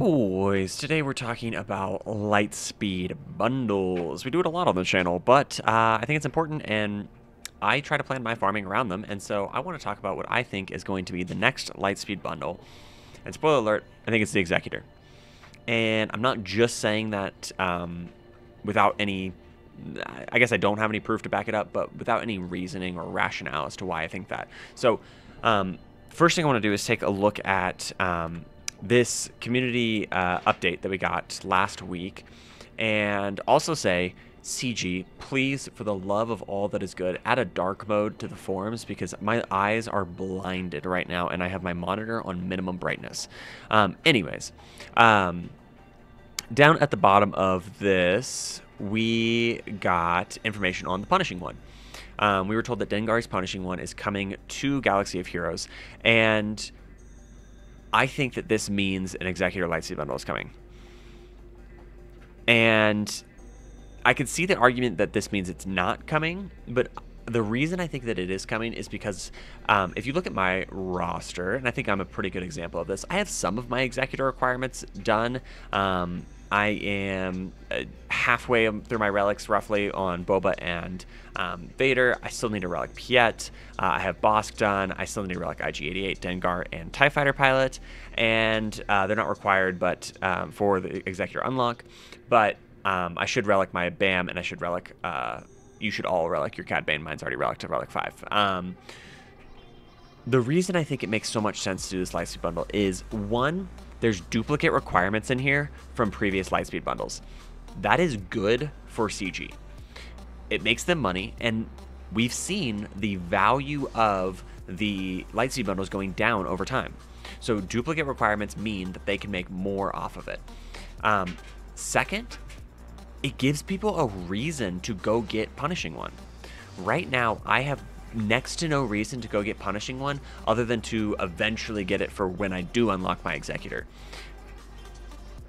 boys, today we're talking about Lightspeed bundles. We do it a lot on the channel, but uh, I think it's important and I try to plan my farming around them, and so I want to talk about what I think is going to be the next Lightspeed bundle. And spoiler alert, I think it's the Executor. And I'm not just saying that um, without any, I guess I don't have any proof to back it up, but without any reasoning or rationale as to why I think that. So, um, first thing I want to do is take a look at um, this community uh, update that we got last week and also say CG, please, for the love of all that is good, add a dark mode to the forums because my eyes are blinded right now and I have my monitor on minimum brightness. Um, anyways, um, down at the bottom of this, we got information on the Punishing One. Um, we were told that Dengar's Punishing One is coming to Galaxy of Heroes, and I think that this means an Executor Lightspeed bundle is coming. And I could see the argument that this means it's not coming, but the reason I think that it is coming is because um, if you look at my roster, and I think I'm a pretty good example of this, I have some of my executor requirements done. Um, I am uh, halfway through my relics roughly on Boba and um, Vader. I still need a relic Piet. Uh, I have Bossk done. I still need a relic IG-88, Dengar, and TIE Fighter Pilot. And uh, they're not required but um, for the Executor unlock. But um, I should relic my BAM and I should relic, uh, you should all relic your Cad Bane. Mine's already relic to relic 5. Um, the reason I think it makes so much sense to do this Lightspeed bundle is one, there's duplicate requirements in here from previous Lightspeed bundles. That is good for CG. It makes them money, and we've seen the value of the Lightspeed bundles going down over time. So duplicate requirements mean that they can make more off of it. Um, second, it gives people a reason to go get Punishing One. Right now, I have next to no reason to go get Punishing One other than to eventually get it for when I do unlock my Executor.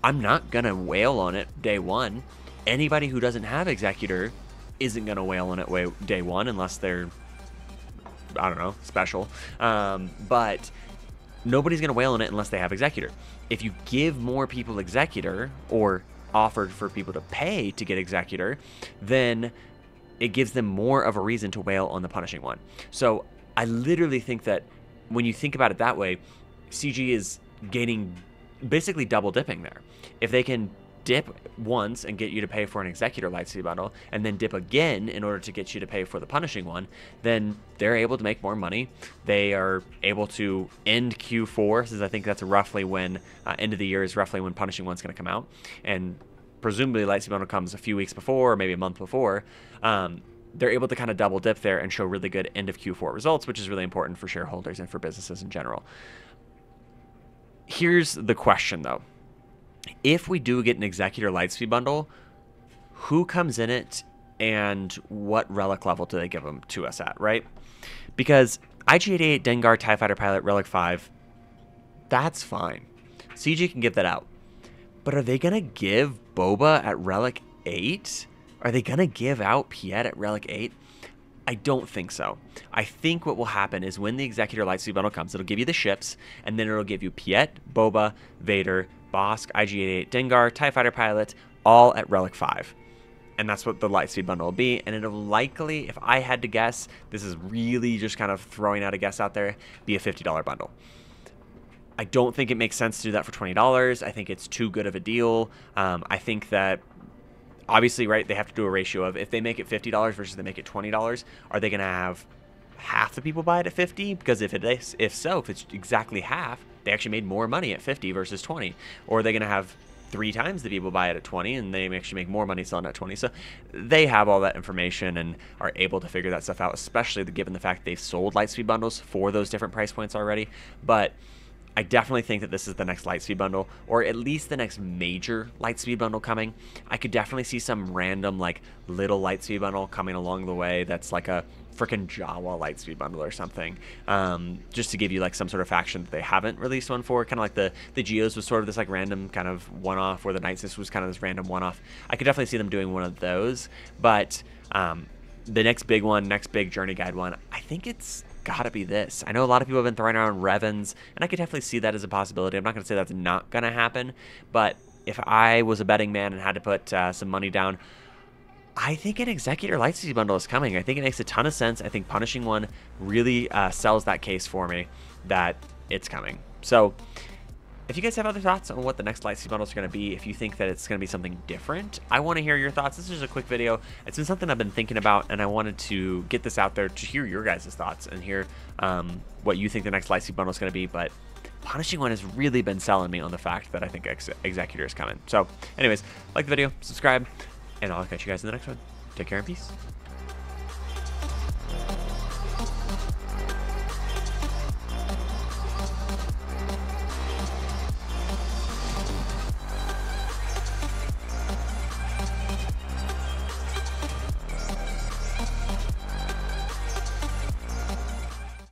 I'm not going to whale on it day one. Anybody who doesn't have Executor isn't going to whale on it day one unless they're, I don't know, special. Um, but nobody's going to whale on it unless they have Executor. If you give more people Executor or offered for people to pay to get Executor, then it gives them more of a reason to whale on the punishing one. So I literally think that when you think about it that way, CG is gaining basically double dipping there. If they can dip once and get you to pay for an executor lightspeed bundle and then dip again in order to get you to pay for the punishing one then they're able to make more money they are able to end q4 since i think that's roughly when uh, end of the year is roughly when punishing one's going to come out and presumably lightspeed bundle comes a few weeks before or maybe a month before um, they're able to kind of double dip there and show really good end of q4 results which is really important for shareholders and for businesses in general here's the question though if we do get an Executor Lightspeed bundle, who comes in it and what relic level do they give them to us at, right? Because IG-88 Dengar TIE Fighter Pilot Relic 5, that's fine. CG can give that out. But are they going to give Boba at Relic 8? Are they going to give out Piet at Relic 8? I don't think so. I think what will happen is when the Executor Lightspeed bundle comes, it'll give you the ships, and then it'll give you Piet, Boba, Vader, Bossk, IG-88, Dengar, TIE Fighter Pilot, all at Relic 5. And that's what the Lightspeed bundle will be. And it'll likely, if I had to guess, this is really just kind of throwing out a guess out there, be a $50 bundle. I don't think it makes sense to do that for $20. I think it's too good of a deal. Um, I think that obviously, right, they have to do a ratio of if they make it $50 versus they make it $20, are they going to have half the people buy it at 50 because if it is if so if it's exactly half they actually made more money at 50 versus 20 or are they going to have three times the people buy it at 20 and they actually make more money selling at 20 so they have all that information and are able to figure that stuff out especially given the fact they've sold lightspeed bundles for those different price points already but I definitely think that this is the next Lightspeed bundle, or at least the next major Lightspeed bundle coming. I could definitely see some random, like, little Lightspeed bundle coming along the way that's like a freaking Jawa Lightspeed bundle or something, um, just to give you, like, some sort of faction that they haven't released one for. Kind of like the, the Geos was sort of this, like, random kind of one-off, or the Knights was kind of this random one-off. I could definitely see them doing one of those, but um, the next big one, next big Journey Guide one, I think it's gotta be this. I know a lot of people have been throwing around Revans, and I could definitely see that as a possibility. I'm not to say that's not to happen, but if I was a betting man and had to put uh, some money down, I think an Executor Lightspeed bundle is coming. I think it makes a ton of sense. I think Punishing One really uh, sells that case for me that it's coming. So if you guys have other thoughts on what the next Lightspeed bundles are going to be, if you think that it's going to be something different, I want to hear your thoughts. This is just a quick video. It's been something I've been thinking about, and I wanted to get this out there to hear your guys' thoughts and hear um, what you think the next Lightspeed bundle is going to be. But Punishing One has really been selling me on the fact that I think Ex Executor is coming. So anyways, like the video, subscribe, and I'll catch you guys in the next one. Take care and peace.